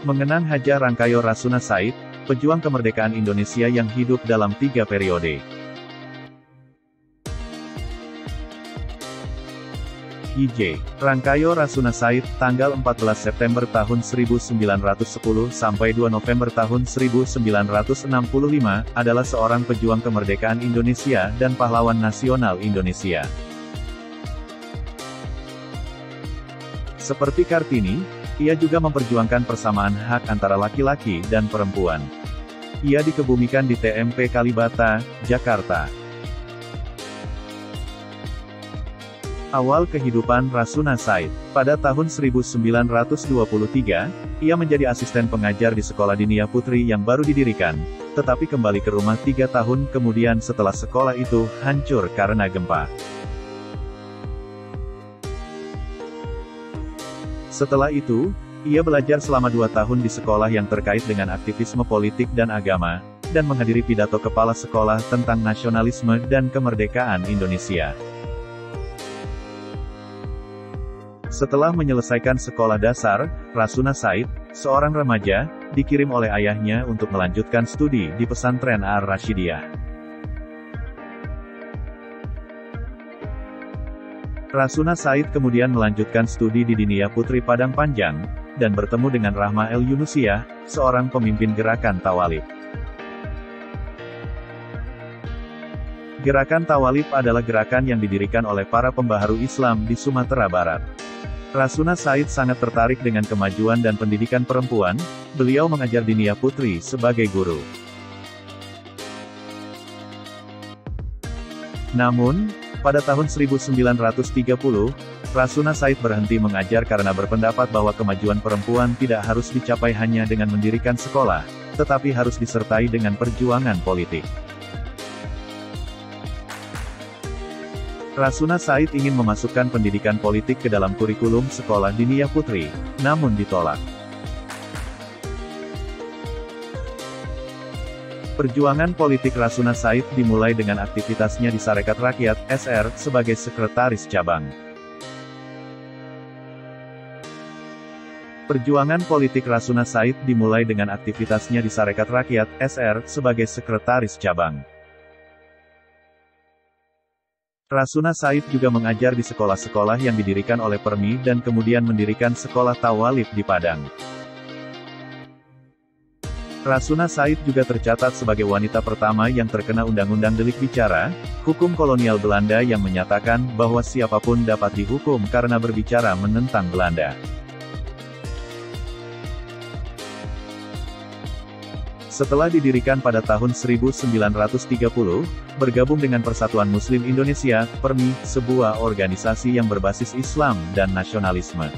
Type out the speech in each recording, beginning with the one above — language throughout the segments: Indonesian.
Mengenang Haja Rangkayo Rasuna Said, pejuang kemerdekaan Indonesia yang hidup dalam tiga periode. IJ. Rangkayo Rasuna Said, tanggal 14 September tahun 1910 sampai 2 November tahun 1965, adalah seorang pejuang kemerdekaan Indonesia dan pahlawan nasional Indonesia. Seperti Kartini, ia juga memperjuangkan persamaan hak antara laki-laki dan perempuan. Ia dikebumikan di TMP Kalibata, Jakarta. Awal kehidupan Rasuna Said. Pada tahun 1923, ia menjadi asisten pengajar di sekolah Dinia Putri yang baru didirikan, tetapi kembali ke rumah tiga tahun kemudian setelah sekolah itu hancur karena gempa. Setelah itu, ia belajar selama dua tahun di sekolah yang terkait dengan aktivisme politik dan agama, dan menghadiri pidato kepala sekolah tentang nasionalisme dan kemerdekaan Indonesia. Setelah menyelesaikan sekolah dasar, Rasuna Said, seorang remaja, dikirim oleh ayahnya untuk melanjutkan studi di pesantren Ar-Rashidiyah. Rasuna Said kemudian melanjutkan studi di Dinia Putri Padang Panjang, dan bertemu dengan Rahma El Yunusiah, seorang pemimpin gerakan Tawalib. Gerakan Tawalib adalah gerakan yang didirikan oleh para pembaharu Islam di Sumatera Barat. Rasuna Said sangat tertarik dengan kemajuan dan pendidikan perempuan, beliau mengajar di Nia Putri sebagai guru. Namun, pada tahun 1930, Rasuna Said berhenti mengajar karena berpendapat bahwa kemajuan perempuan tidak harus dicapai hanya dengan mendirikan sekolah, tetapi harus disertai dengan perjuangan politik. Rasuna Said ingin memasukkan pendidikan politik ke dalam kurikulum sekolah Dinia Putri, namun ditolak. Perjuangan politik Rasuna Said dimulai dengan aktivitasnya di Sarekat Rakyat, SR, sebagai sekretaris cabang. Perjuangan politik Rasuna Said dimulai dengan aktivitasnya di Sarekat Rakyat, SR, sebagai sekretaris cabang. Rasuna Said juga mengajar di sekolah-sekolah yang didirikan oleh Permi dan kemudian mendirikan sekolah Tawalib di Padang. Rasuna Said juga tercatat sebagai wanita pertama yang terkena Undang-Undang Delik Bicara, hukum kolonial Belanda yang menyatakan bahwa siapa pun dapat dihukum karena berbicara menentang Belanda. Setelah didirikan pada tahun 1930, bergabung dengan Persatuan Muslim Indonesia, PERMI, sebuah organisasi yang berbasis Islam dan nasionalisme.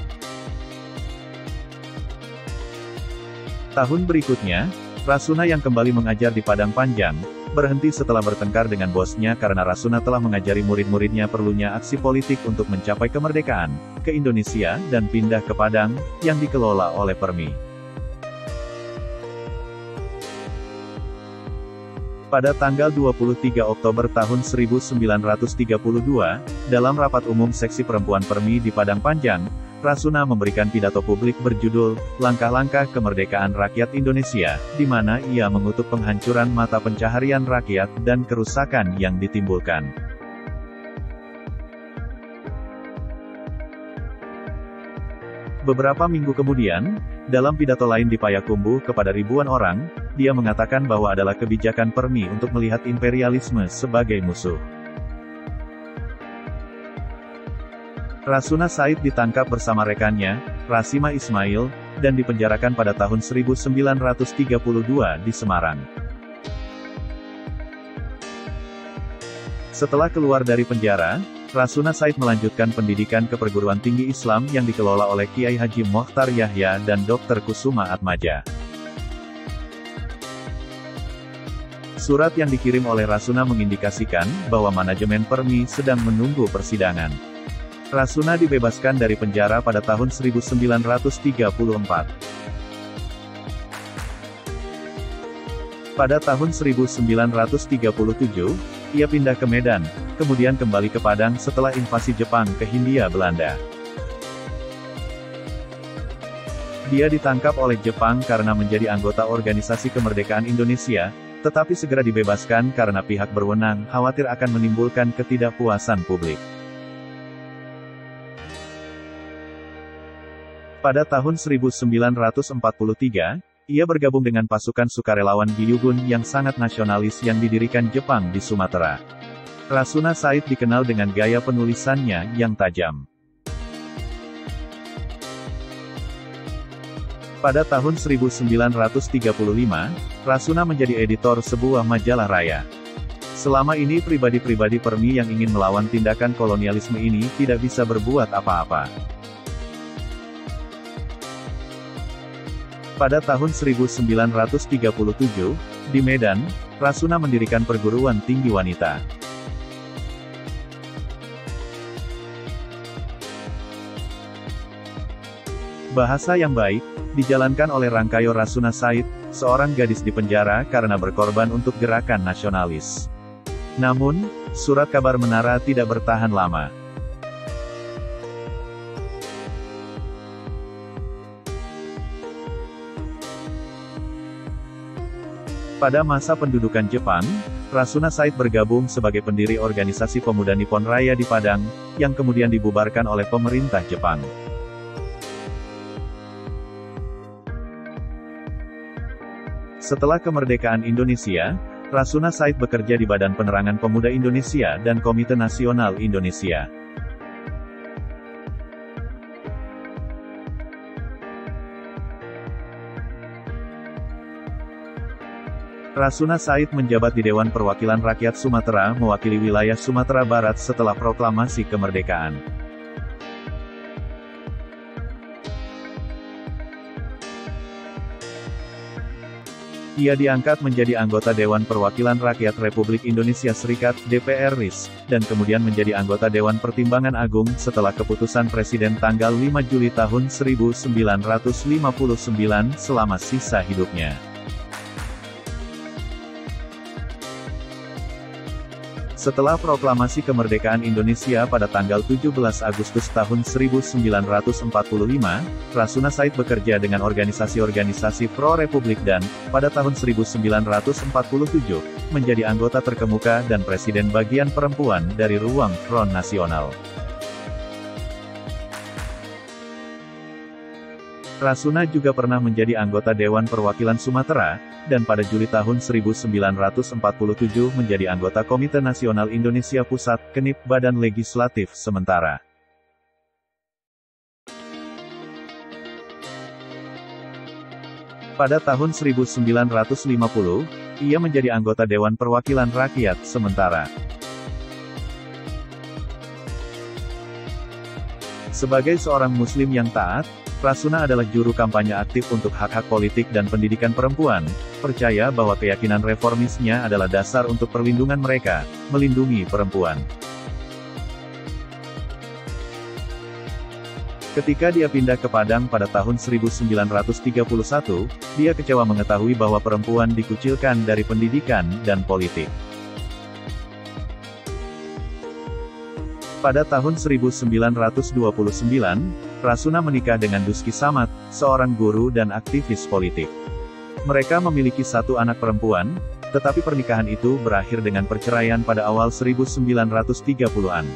Tahun berikutnya, Rasuna yang kembali mengajar di Padang Panjang, berhenti setelah bertengkar dengan bosnya karena Rasuna telah mengajari murid-muridnya perlunya aksi politik untuk mencapai kemerdekaan, ke Indonesia, dan pindah ke Padang, yang dikelola oleh PERMI. Pada tanggal 23 Oktober tahun 1932, dalam rapat umum seksi perempuan Permi di Padang Panjang, Rasuna memberikan pidato publik berjudul, Langkah-Langkah Kemerdekaan Rakyat Indonesia, di mana ia mengutuk penghancuran mata pencaharian rakyat dan kerusakan yang ditimbulkan. Beberapa minggu kemudian, dalam pidato lain di Payakumbuh kepada ribuan orang, dia mengatakan bahwa adalah kebijakan Permi untuk melihat imperialisme sebagai musuh. Rasuna Said ditangkap bersama rekannya, Rasima Ismail, dan dipenjarakan pada tahun 1932 di Semarang. Setelah keluar dari penjara, Rasuna Said melanjutkan pendidikan ke perguruan tinggi Islam yang dikelola oleh Kiai Haji Mohtar Yahya dan Dr. Kusuma Atmaja. Surat yang dikirim oleh Rasuna mengindikasikan bahwa manajemen Permi sedang menunggu persidangan. Rasuna dibebaskan dari penjara pada tahun 1934. Pada tahun 1937, ia pindah ke Medan, kemudian kembali ke Padang setelah invasi Jepang ke Hindia Belanda. Dia ditangkap oleh Jepang karena menjadi anggota Organisasi Kemerdekaan Indonesia, tetapi segera dibebaskan karena pihak berwenang khawatir akan menimbulkan ketidakpuasan publik. Pada tahun 1943, ia bergabung dengan pasukan sukarelawan Gyugun yang sangat nasionalis yang didirikan Jepang di Sumatera. Rasuna Said dikenal dengan gaya penulisannya yang tajam. Pada tahun 1935, Rasuna menjadi editor sebuah majalah raya. Selama ini pribadi-pribadi Permi yang ingin melawan tindakan kolonialisme ini tidak bisa berbuat apa-apa. Pada tahun 1937, di Medan, Rasuna mendirikan perguruan tinggi wanita. Bahasa yang baik, dijalankan oleh Rangkayo Rasuna Said, seorang gadis di penjara karena berkorban untuk gerakan nasionalis. Namun, surat kabar menara tidak bertahan lama. Pada masa pendudukan Jepang, Rasuna Said bergabung sebagai pendiri organisasi pemuda Nippon Raya di Padang, yang kemudian dibubarkan oleh pemerintah Jepang. Setelah kemerdekaan Indonesia, Rasuna Said bekerja di Badan Penerangan Pemuda Indonesia dan Komite Nasional Indonesia. Rasuna Said menjabat di Dewan Perwakilan Rakyat Sumatera mewakili wilayah Sumatera Barat setelah proklamasi kemerdekaan. Ia diangkat menjadi anggota Dewan Perwakilan Rakyat Republik Indonesia Serikat (DPR RIS) dan kemudian menjadi anggota Dewan Pertimbangan Agung setelah keputusan Presiden tanggal 5 Juli tahun 1959 selama sisa hidupnya. Setelah proklamasi kemerdekaan Indonesia pada tanggal 17 Agustus tahun 1945, Rasuna Said bekerja dengan organisasi-organisasi pro-republik dan, pada tahun 1947, menjadi anggota terkemuka dan presiden bagian perempuan dari Ruang Front Nasional. Rasuna juga pernah menjadi anggota Dewan Perwakilan Sumatera, dan pada Juli tahun 1947 menjadi anggota Komite Nasional Indonesia Pusat, Kenip Badan Legislatif Sementara. Pada tahun 1950, ia menjadi anggota Dewan Perwakilan Rakyat Sementara. Sebagai seorang Muslim yang taat, Rasuna adalah juru kampanye aktif untuk hak-hak politik dan pendidikan perempuan, percaya bahwa keyakinan reformisnya adalah dasar untuk perlindungan mereka, melindungi perempuan. Ketika dia pindah ke Padang pada tahun 1931, dia kecewa mengetahui bahwa perempuan dikucilkan dari pendidikan dan politik. Pada tahun 1929, Rasuna menikah dengan Duski Samat, seorang guru dan aktivis politik. Mereka memiliki satu anak perempuan, tetapi pernikahan itu berakhir dengan perceraian pada awal 1930-an.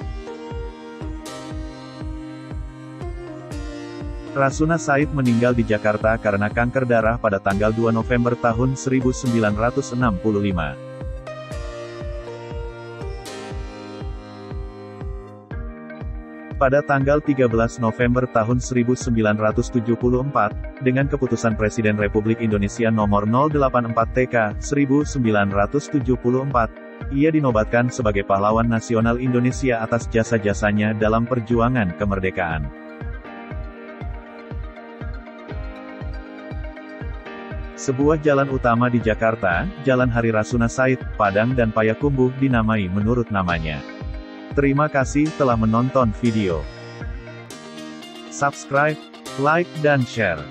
Rasuna Said meninggal di Jakarta karena kanker darah pada tanggal 2 November tahun 1965. Pada tanggal 13 November tahun 1974, dengan keputusan Presiden Republik Indonesia nomor 084 TK 1974, ia dinobatkan sebagai pahlawan nasional Indonesia atas jasa-jasanya dalam perjuangan kemerdekaan. Sebuah jalan utama di Jakarta, Jalan Hari Rasuna Said, Padang dan Payakumbuh dinamai menurut namanya. Terima kasih telah menonton video. Subscribe, like dan share.